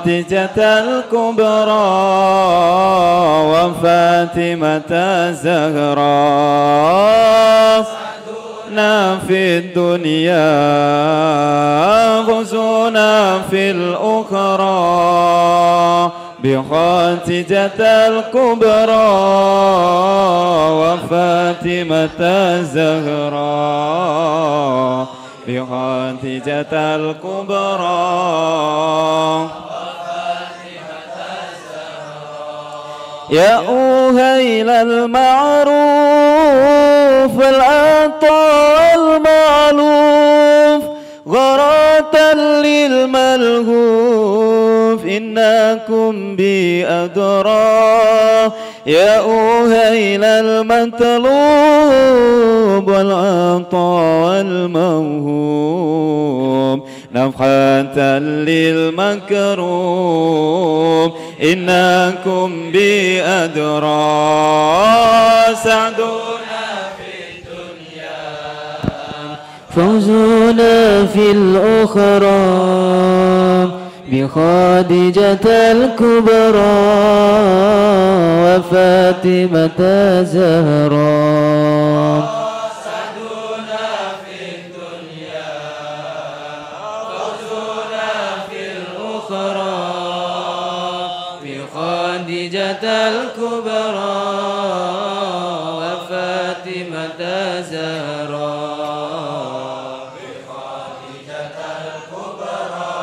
بخاتجة الكبرى وفاتمة الزهراء في الدنيا غزونا في الأخرى. بخاتجة الكبرى وفاتمة الزهراء بخاتجة الكبرى. يا أوهيل المعروف العطاء المعلوف غراة للملهوف إنكم بي أدرى يا أوهيل المطلوب والعطاء الموهوب نفحة للمكروب إنكم بأدرى سعدنا في الدنيا. فوزنا في الأخرى بخادجة الكبرى وفاتمة زهراء الكبرى وفاتمة زهراء بخديجة الكبرى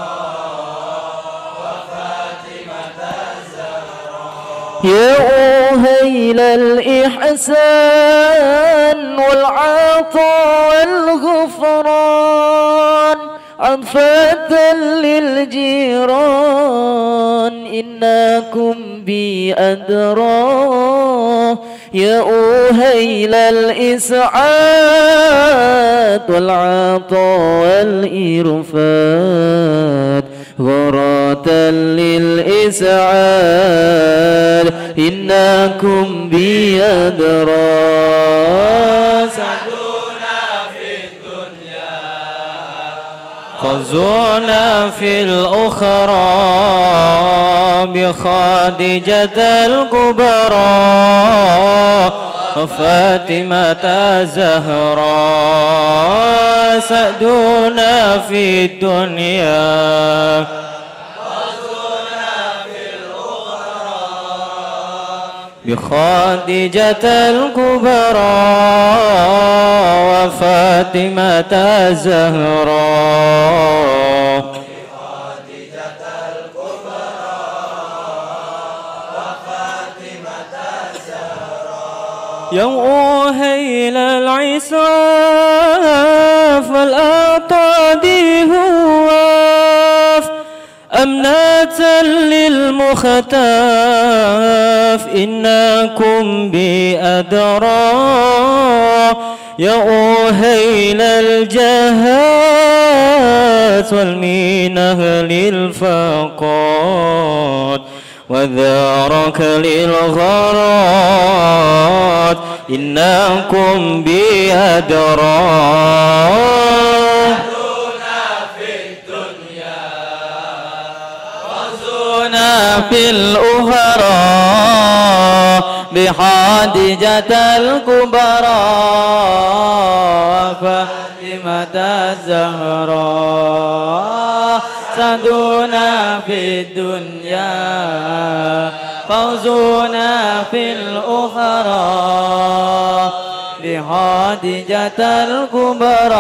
وفاتمة الزهراء يا أهيل الإحسان والعطاء والغفران عطفة للجيران. إنكم بي أدرى يا أهيل الإسعاد والعطاء والإرفاد. غراة للإسعاد. إنكم بي أدرى خزونا في الأخرى. بخادجة الكبرى وفاتمة زهراء سأدونا في الدنيا. بخادجة الكبرى وفاتمة الزهراء يوم هيل العساف والأطادي هواف أمنة للمختاف. إنكم بأدرى يا أهيل الجهات والمينه للفقاد وذارك للغرات إنكم بأدرى في الأخرى بحادجة الكبرى فاطمة الزهراء سعدنا في الدنيا فوزنا في الأخرى. بحادجة الكبرى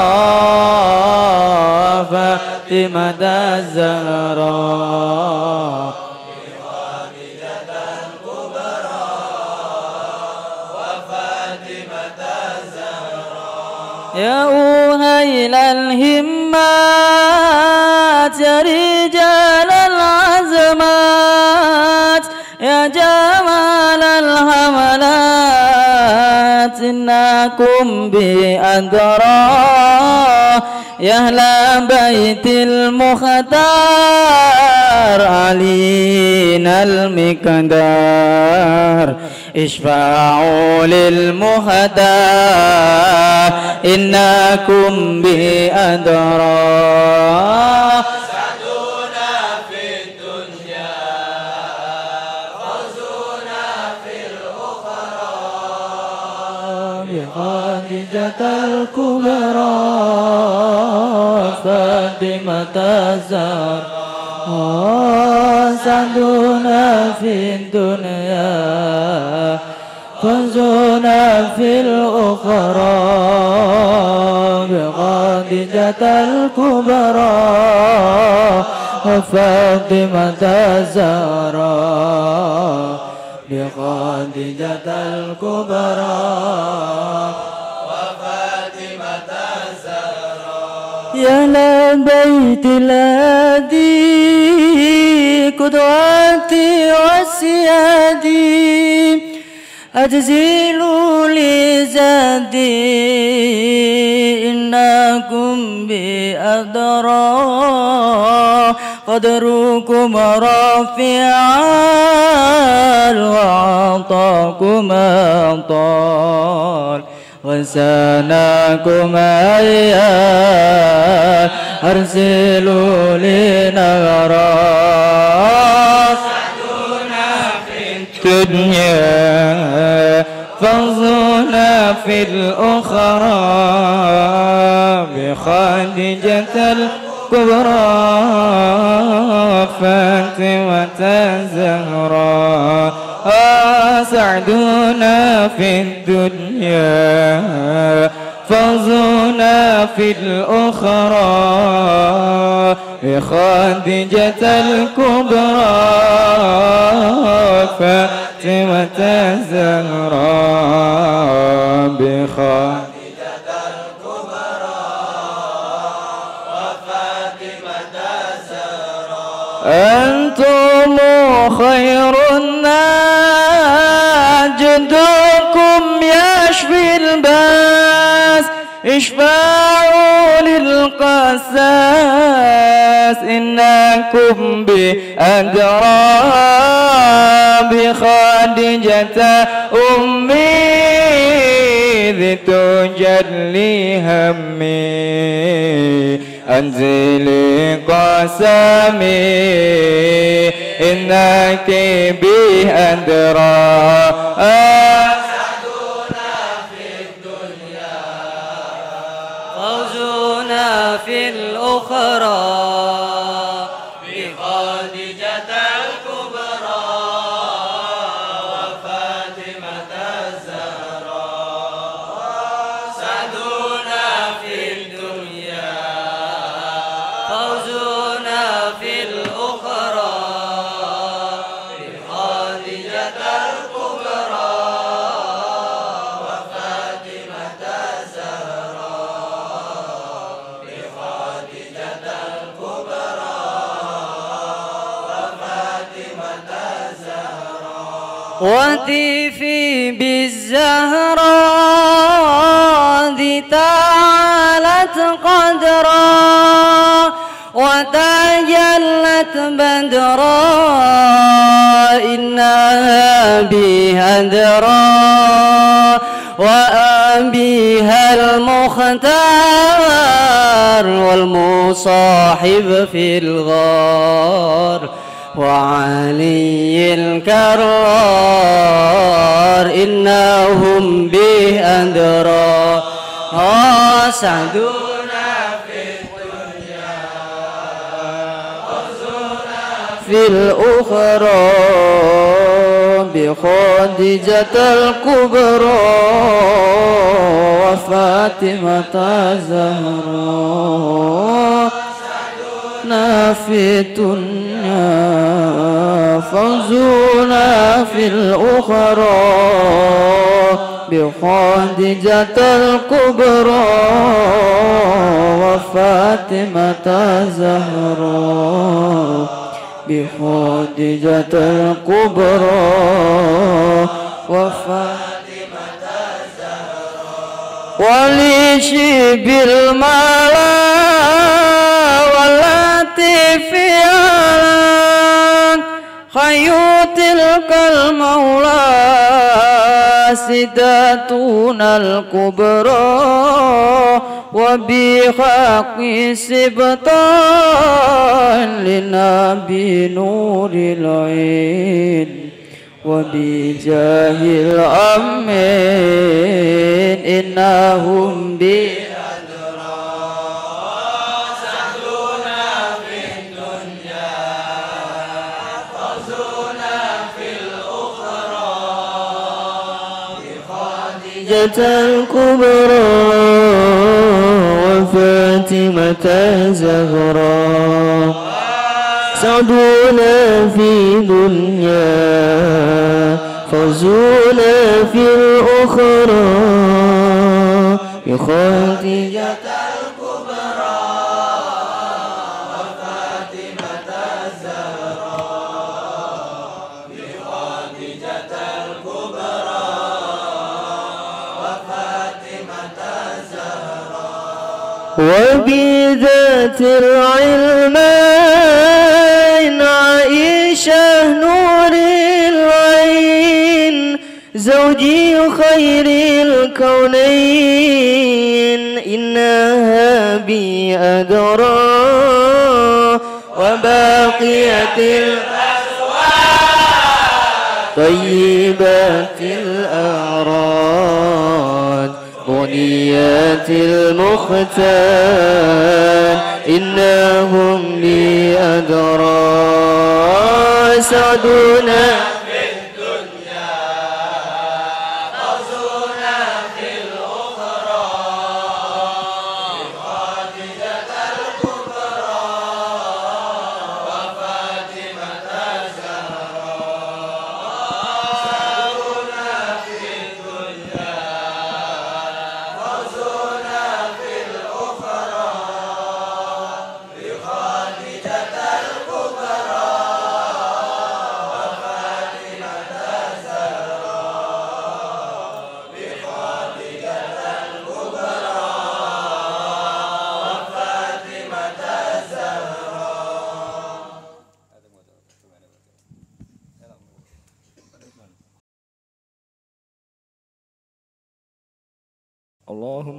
فاطمة الزهراء يا أوهيل الهمات إنكم بأدرى يا أهل بيت المختار علينا المقدار. اشفعوا للمهدى إنكم الكبرى فاطمة الزهراء سندنا في الدنيا كنزنا في الأخرى. بخديجة الكبرى وفاطمة الزهراء بخديجة الكبرى. يا لبيت الهادي قدوتي وسيادي. أجزل لزادي إنكم بأدرى. قدركم رافعا وعطاكم طال وسناكم أيام أرسلوا لنغرا الدنيا فانظرنا في الأخرى بخادجة الكبرى فاطمة الزهراء. سعدنا في الدنيا فانظرنا في الأخرى. بخادجة الكبرى فاطمة الزهراء بخادجة أنتم خير جدكم يشفي الباس اشفعوا للقساس إنكم بأدرى بخادجة أمي ذي تجلي همي. أنزلي قسمي إنك به Uh, وتفي بالزهراء ذي تعالت قدرا وتجلت بدرا إنها بها درا وأبيها المختار والمصاحب في الغار وعلي الكرار إنهم به أدرى سعدونا في الأخرى بخادجة الكبرى وفاطمة الزهراء فوزنا في الدنيا فوزنا في الأخرى. بخادجة الكبرى وفاطمة الزهراء بخادجة الكبرى وفاطمة ولشب الملا والتي في علان خيو تلك المولى سداتنا الكبرى. وبحق سبطان لنبي نور العين. وبجاه الأمين إنهم بأدرى خديجة الكبرى وفاتمة زهراء سعدونا في دنيا فوزونا في الأخرى. بخديجة وبذات العلمين عائشة نور العين زوجي خير الكونين إنها بي أدرى وباقية طيبات الأعراض بنيات المختار إنهم لي أدرى سعدنا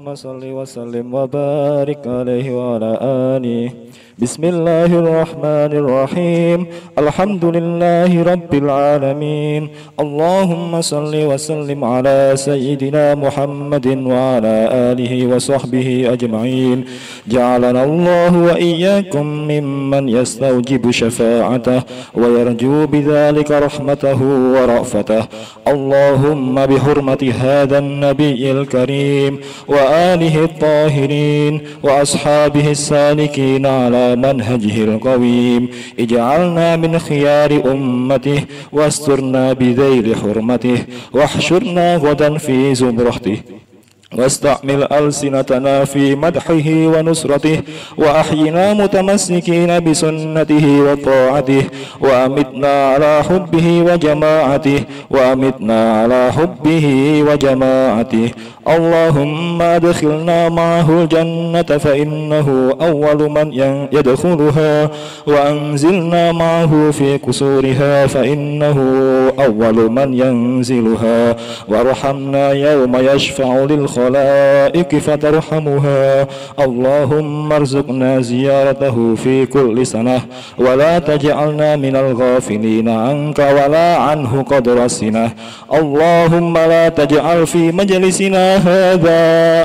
اللهم صل وسلم وبارك عليه وعلى آله. بسم الله الرحمن الرحيم الحمد لله رب العالمين اللهم صل وسلم على سيدنا محمد وعلى آله وصحبه أجمعين جعلنا الله وإياكم ممن يستوجب شفاعته ويرجو بذلك رحمته ورأفته. اللهم بحرمة هذا النبي الكريم وآله الطاهرين وأصحابه السالكين على منهجه القويم. اجعلنا من خيار أمته واسترنا بذيل حرمته واحشرنا غدا في زمرته. واستعمل ألسنتنا في مدحه ونصرته وأحينا متمسكين بسنته وطاعته وأمتنا على حبه وجماعته وأمتنا على حبه وجماعته اللهم أدخلنا معه الجنة فإنه أول من يدخلها وأنزلنا معه في قصورها فإنه أول من ينزلها. وارحمنا يوم يشفع للخلائق فترحمها. اللهم ارزقنا زيارته في كل سنة ولا تجعلنا من الغافلين عنك ولا عنه قدر سنة اللهم لا تجعل في مجلسنا هذا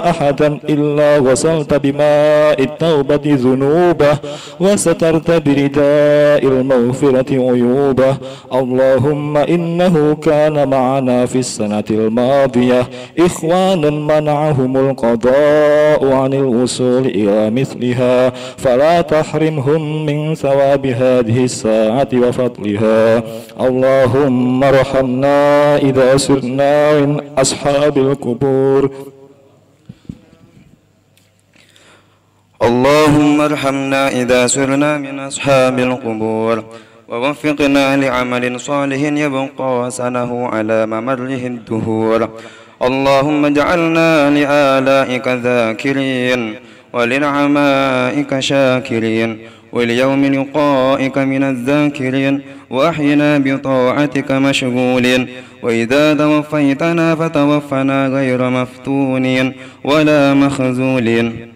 أحدا إلا وصلت بماء التوبة ذنوبه وسترت برداء المغفرة عيوبه. اللهم إنه كان معنا في السنة الماضية إخوانا منعهم القضاء عن الوصول إلى مثلها. فلا تحرمهم من ثواب هذه الساعة وفضلها. اللهم ارحمنا إذا سرنا من أصحاب القبور. اللهم ارحمنا إذا سرنا من أصحاب القبور ووفقنا لعمل صالح يبقى سنه على ممره الدهور. اللهم اجعلنا لآلائك ذاكرين ولنعمائك شاكرين. وليوم لقائك من الذاكرين وأحينا بطاعتك مشغولين وإذا توفيتنا فتوفنا غير مفتونين ولا مخزولين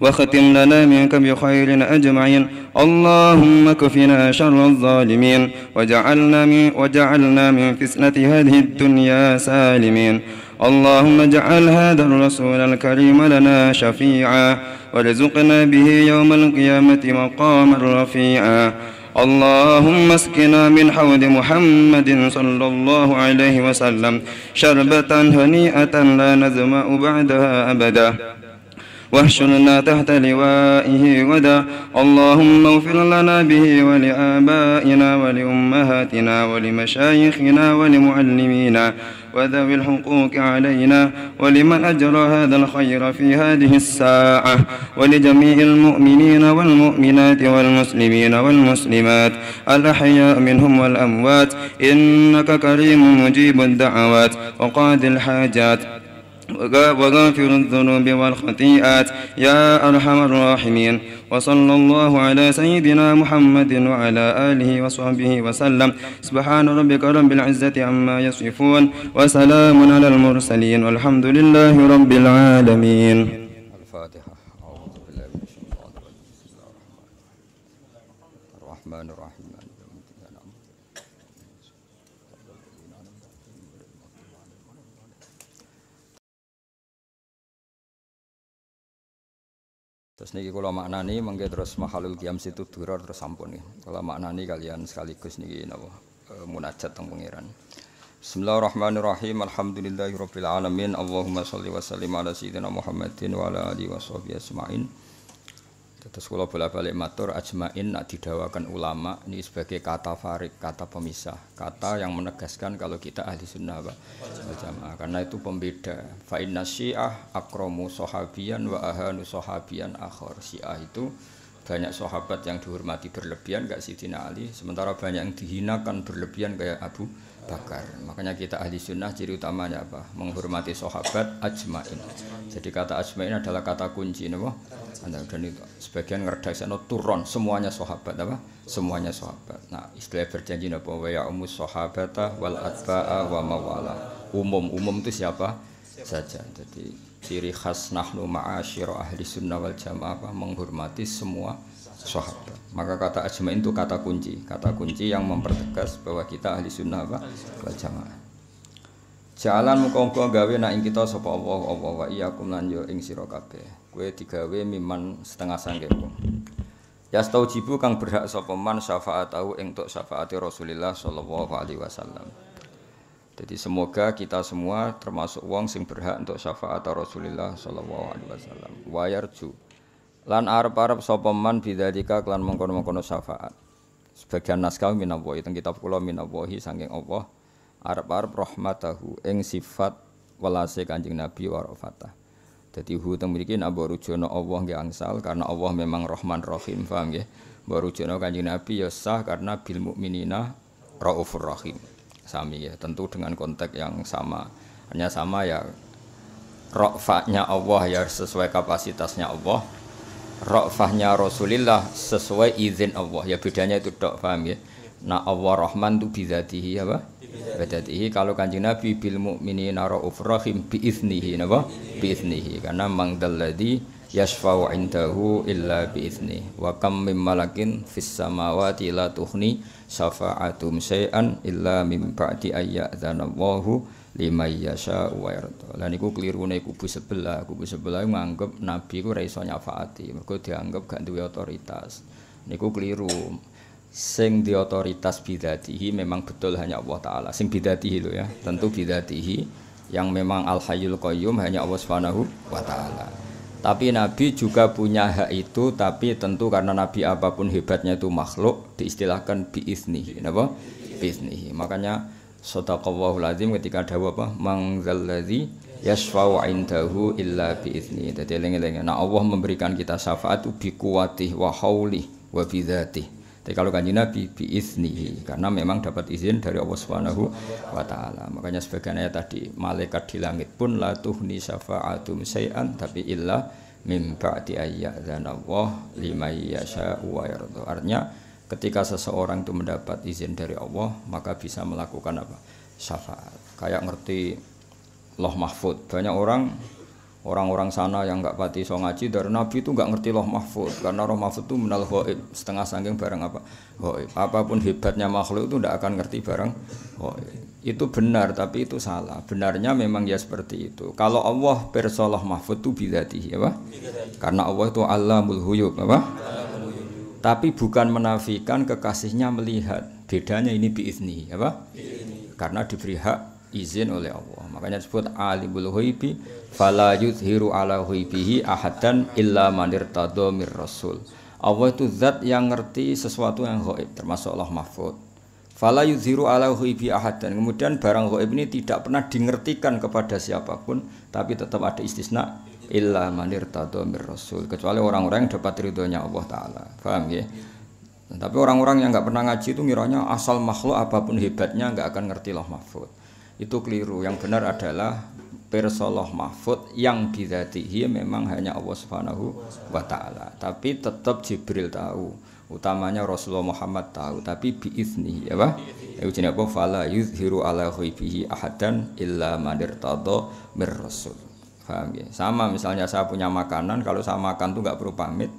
واختم لنا منك بخير أجمعين اللهم كفنا شر الظالمين وجعلنا من, وجعلنا من فتنة هذه الدنيا سالمين اللهم اجعل هذا الرسول الكريم لنا شفيعا وارزقنا به يوم القيامة مقاما رفيعا. اللهم اسقنا من حوض محمد صلى الله عليه وسلم شربة هنيئة لا نزمأ بعدها أبدا. واحشرنا تحت لوائه غدا. اللهم اغفر لنا به ولآبائنا ولأمهاتنا ولمشايخنا ولمعلمينا. وذوي الحقوق علينا ولمن أجرى هذا الخير في هذه الساعة ولجميع المؤمنين والمؤمنات والمسلمين والمسلمات الأحياء منهم والأموات إنك كريم مجيب الدعوات وقاضي الحاجات وغافر الذنوب والخطيئات. يا أرحم الراحمين. وصلى الله على سيدنا محمد وعلى آله وصحبه وسلم. سبحان ربك رب العزة عما يصفون. وسلام على المرسلين. والحمد لله رب العالمين. الفاتحة. Terus niki kula maknani mengke terus mahalul qiyam situ duror terus sampun nggih. Kula maknani kalian sekaligus niki napa eh, munajat teng pangeran. Bismillahirrahmanirrahim. Alhamdulillahirabbil alamin. Allahumma shalli wa sallim ala sayyidina Muhammadin wa ala alihi washabihi ajmain. Terus kula bolak-balik matur ajmain nak didawakan ulama ini sebagai kata farik, kata pemisah, kata yang menegaskan kalau kita ahli sunnah Pak. jamaah. Karena itu pembeda. Fa inna syiah akromu sahabiyan wa ahanu sahabiyan akhor. Syiah itu banyak sahabat yang dihormati berlebihan gak Sidina Ali, sementara banyak yang dihinakan berlebihan kayak Abu Bakar. Makanya kita ahli sunnah ciri utamanya apa? Menghormati sahabat ajmain. Jadi kata ajmain adalah kata kunci, napa? Dan itu sebagian ngerdaksano turun semuanya sahabat apa? Semuanya sahabat. Nah, istilah berjanji napa? Wa ya umus sahabata wal atba'a wa mawala. Umum umum itu siapa saja. Jadi ciri khas nahnu ma'asyira ahli sunnah wal jamaah apa? menghormati semua sahabat. Maka kata ajmain itu kata kunci, kata kunci yang mempertegas bahwa kita ahli sunnah wal jamaah. Jalan muka-muka gawe nak ing kita sapa Allah Allah wa iyyakum lan yo ing sira kabeh. Kowe digawe miman setengah sangkepmu. Ya jibu kang berhak sapa man syafaat tahu ing tuk syafaati Rasulullah sallallahu alaihi wasallam. Jadi semoga kita semua termasuk wong sing berhak untuk syafaat Rasulullah sallallahu alaihi wasallam. Wa yarju lan arep-arep sapa man bidzalika kelan mengkono-mengkono syafaat. Sebagian naskah minallahi teng kitab kula minallahi saking Allah arep-arep rahmatahu ing sifat welase Kanjeng Nabi wa rafatah. Dadi hu teng mriki nak rujono Allah nggih angsal karena Allah memang Rahman Rahim, paham nggih? Mbok rujono Kanjeng Nabi ya sah karena bil mukminina raufur rahim. Sami ya, tentu dengan konteks yang sama. Hanya sama ya rofahnya Allah ya sesuai kapasitasnya Allah. Rofahnya Rasulullah sesuai izin Allah. Ya bedanya itu dok, paham ya? Nah Allah Rahman itu bidzatihi apa? Bidzatihi kalau kanjeng Nabi bil mukminina raufur rahim bi iznihi napa? Bi iznihi karena mang dalladzi yashfa'u indahu illa bi izni wa kam mim malakin fis samawati la tuhni syafa'atum syai'an illa mim ba'di ayyadzanallahu liman yasha'u wa yarda. Lah niku klirune kubu sebelah, kubu sebelah nganggep nabi ku ora iso nyafaati, mergo dianggap gak duwe otoritas. Niku keliru. Sing di otoritas bidatihi memang betul hanya Allah Ta'ala. Sing bidatihi lo ya. Tentu bidatihi yang memang al hayyul qayyum hanya Allah Subhanahu wa Ta'ala. Tapi Nabi juga punya hak itu tapi tentu karena Nabi apa pun hebatnya itu makhluk diistilahkan biiznihi. Napa? Biiznihi. Makanya sadaqallahu lazim ketika ada apa? Mangzalladzi yashfa'u indahu illa biizni jadi eling-eling nah Allah memberikan kita syafaat bi kuwatih wa haulih wa bidzatih tapi kalau kanji Nabi biiznihi karena memang dapat izin dari Allah Subhanahu wa taala. Makanya sebagian ayat tadi malaikat di langit pun la tuhni syafa'atum syai'an tapi illa mim ba'di ayyadzana Allah liman yasha'u wa yarda. Artinya ketika seseorang itu mendapat izin dari Allah maka bisa melakukan apa? syafaat. Kayak ngerti loh mahfud. Banyak orang orang-orang sana yang nggak pati so ngaji dari Nabi itu nggak ngerti loh mahfud. Karena roh mahfud itu menal hoib setengah sangking barang apa? Hoib apa pun hebatnya makhluk itu tidak akan ngerti barang hoib itu benar tapi itu salah. Benarnya memang ya seperti itu. Kalau Allah bersolah mahfud itu bidati ya pak karena Allah itu alamul huyub apa Tapi bukan menafikan kekasihnya melihat. Bedanya ini biizni, apa? Karena diberi hak izin oleh Allah. Makanya disebut alimul ghaibi fala yuzhiru ala ghaibihi ahadan illa man irtada mir rasul. Allah itu zat yang ngerti sesuatu yang gaib termasuk Allah Mahfud. Fala yuzhiru ala ghaibi ahadan. Kemudian barang gaib ini tidak pernah dingertikan kepada siapa pun, tapi tetap ada istisna illa man irtada mir rasul. Kecuali orang-orang yang dapat ridhonya Allah taala. Paham ya? Tapi orang-orang yang nggak pernah ngaji itu ngiranya asal makhluk apa pun hebatnya nggak akan ngerti loh mahfud. Itu keliru. Yang benar adalah persoloh mahfud yang bidatihi memang hanya Allah Subhanahu wa taala. Tapi tetap Jibril tahu. Utamanya Rasulullah Muhammad tahu, tapi biizni ya Pak. Ya jenenge apa fala yuzhiru ala ghaibihi ahadan illa man irtada mir rasul. Paham ya? Sama misalnya saya punya makanan, kalau saya makan tuh nggak perlu pamit,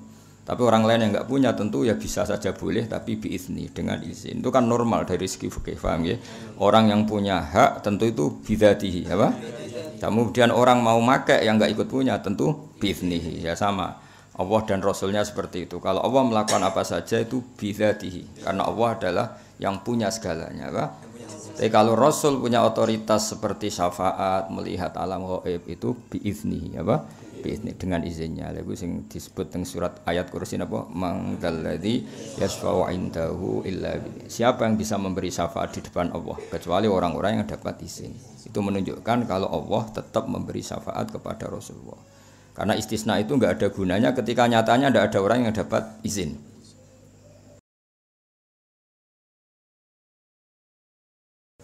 tapi orang lain yang nggak punya tentu ya bisa saja boleh tapi biizni dengan izin. Itu kan normal dari segi fikih, paham ya? Orang yang punya hak tentu itu bidatihi, apa? Kemudian orang mau make yang nggak ikut punya tentu biiznihi, ya sama. Allah dan Rasulnya seperti itu. Kalau Allah melakukan apa saja itu bidatihi, karena Allah adalah yang punya segalanya, apa? Tapi kalau Rasul punya otoritas seperti syafaat, melihat alam gaib itu biiznihi, apa? biizni dengan izinnya. Lagu sing disebut dengan surat ayat kursi apa? Mangdalladzi yasfa'u indahu illa. Siapa yang bisa memberi syafaat di depan Allah kecuali orang-orang yang dapat izin. Itu menunjukkan kalau Allah tetap memberi syafaat kepada Rasulullah. Karena istisna itu nggak ada gunanya ketika nyatanya tidak ada orang yang dapat izin.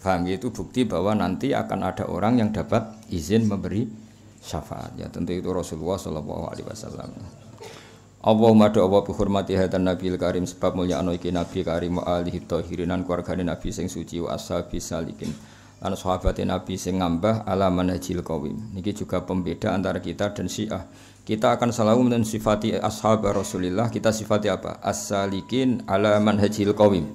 Paham ya? itu bukti bahwa nanti akan ada orang yang dapat izin memberi syafaat. Ya tentu itu Rasulullah Shallallahu Alaihi Wasallam. Allahumma do Allah bihormati hadan Nabi Karim sebab mulia anu iki Nabi Karim wa alihi tahirin lan keluargane Nabi sing suci wa ashabi salikin lan sahabate Nabi sing ngambah ala manhajil qawim. Niki juga pembeda antara kita dan Syiah. Kita akan selalu mensifati ashab Rasulullah kita sifati apa? As-salikin ala manhajil qawim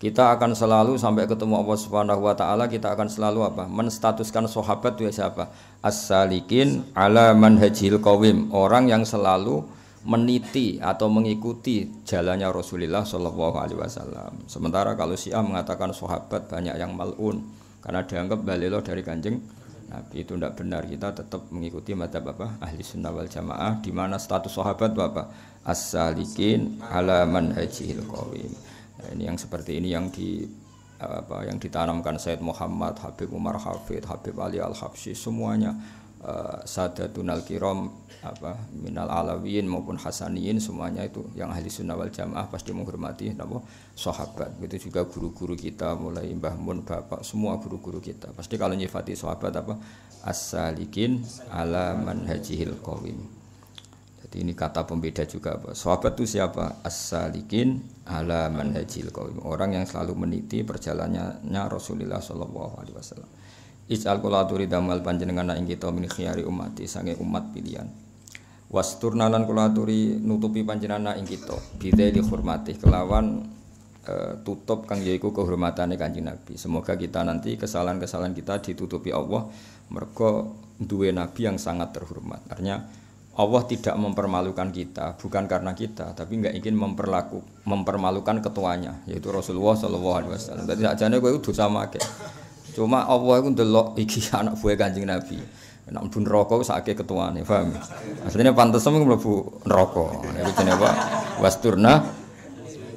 kita akan selalu sampai ketemu Allah Subhanahu wa taala kita akan selalu apa? Menstatuskan sahabat itu siapa? As-salikin ala manhajil qawim. Orang yang selalu meniti atau mengikuti jalannya Rasulullah Shallallahu alaihi wasallam. Sementara kalau Syiah mengatakan sahabat banyak yang malun. Karena dianggap balelo dari kanjeng Nabi. Itu tidak benar. Kita tetap mengikuti mata apa? Ahli sunnah wal jamaah. Di mana status sahabat apa? As-salikin ala manhajil qawim Nah, ini yang seperti ini yang di apa yang ditanamkan Said Muhammad, Habib Umar Hafid, Habib Ali Al Habsyi semuanya uh, Sadatun Al Kiram apa minal alawiyin maupun hasaniyin semuanya itu yang ahli sunnah wal jamaah pasti menghormati nama sahabat. Itu juga guru-guru kita mulai Mbah Mun Bapak semua guru-guru kita. Pasti kalau nyifati sahabat apa as-salikin ala manhajihil qawim jadi ini kata pembeda juga. Sahabat itu siapa? As-salikin ala manhajil qawim. Orang yang selalu meniti perjalanannya Rasulullah sallallahu alaihi wasallam. Ij'al damal panjenengan ing kita min khiyari umati sange umat pilihan. Wasturna lan nutupi panjenengan ing kita bidai dihormati kelawan uh, tutup kang yaiku kehormatane Kanjeng Nabi. Semoga kita nanti kesalahan-kesalahan kita ditutupi Allah mergo duwe nabi yang sangat terhormat. Artinya Allah tidak mempermalukan kita bukan karena kita tapi nggak ingin memperlaku mempermalukan ketuanya yaitu Rasulullah Shallallahu Alaihi Wasallam. Jadi nih gue udah sama kayak cuma Allah itu delok iki anak buah kanjeng Nabi. Nak pun rokok sakit ketua nih, paham? Aslinya pantas sama mlebu rokok. Itu jenis apa? Wasturna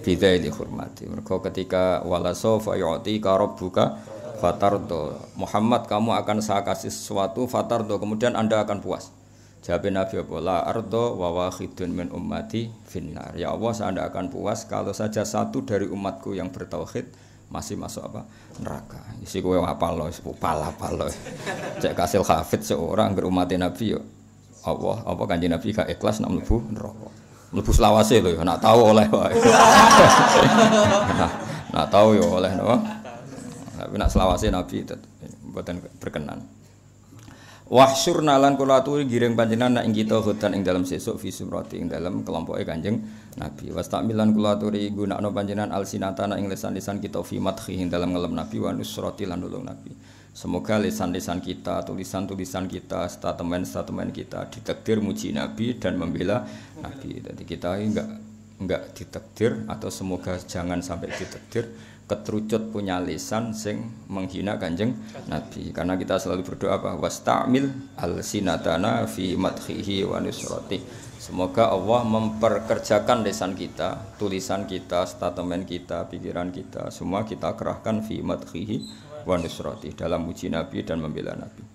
bidai dihormati. Mereka ketika walaso fayoti karob buka fatardo Muhammad kamu akan saya kasih sesuatu fatardo kemudian anda akan puas. Jawab Nabi apa? La ardo wa wahidun min ummati finnar. Ya Allah, saya tidak akan puas kalau saja satu dari umatku yang bertauhid masih masuk apa? Neraka. Isi kowe apa lo? Pala pala. Cek kasil hafid seorang berumatin Nabi yo. Allah, apa kanji Nabi gak ikhlas nak mlebu neraka. Mlebu selawase lho, nak tahu oleh wae. nah, nak tahu yo oleh napa? Tapi nak selawase Nabi buatan berkenan. Wahsyur nalan kula aturi giring panjenengan nak ing kita hutan ing dalam sesuk fi sumrati ing dalam kelompoke Kanjeng Nabi. Wastamilan kula aturi gunakno panjenengan alsinatana ing lisan-lisan kita fi madhi ing dalam ngelem Nabi wa nusrati lan nulung Nabi. Semoga lisan-lisan kita, tulisan-tulisan kita, statement-statement kita ditakdir muji Nabi dan membela Nabi. Jadi kita enggak enggak ditakdir atau semoga jangan sampai ditakdir keterucut punya lisan sing menghina kanjeng Nabi. Karena kita selalu berdoa apa? Wastamil al sinatana fi madhihi wa nusrati. Semoga Allah memperkerjakan lisan kita tulisan kita statement kita pikiran kita semua kita kerahkan fi madhihi wa nusrati dalam muji Nabi dan membela Nabi